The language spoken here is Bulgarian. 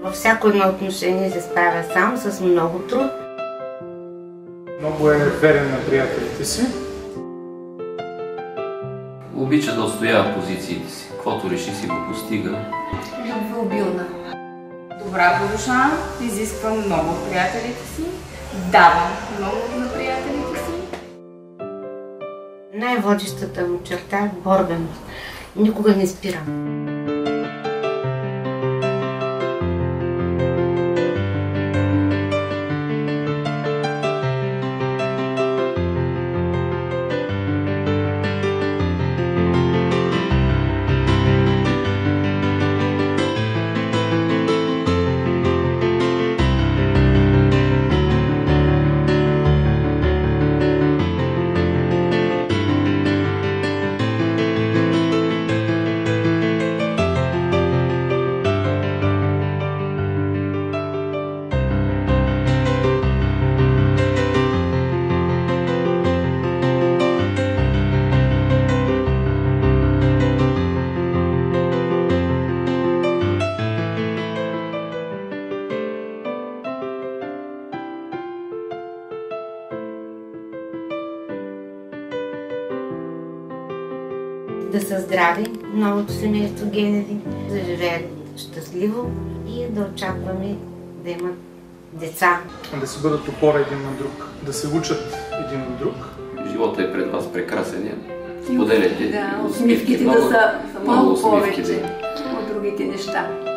Във всяко едно отношение се справя сам с много труд. Много е верен на приятелите си. Обича да отстоява позициите си. Каквото реши си го постига. Любвеобилна. Добра по душа, изисква много от приятелите си, дава много на приятелите си. Най-водещата му черта е борбеност. Никога не спира. Да са здрави новото семейство Генеди, да живеят щастливо и да очакваме да имат деца. Да си бъдат опора един на друг, да се учат един от друг. Живота е пред вас прекрасен. Споделяйте Да, усмивки, усмивките много, да са много повече от другите неща.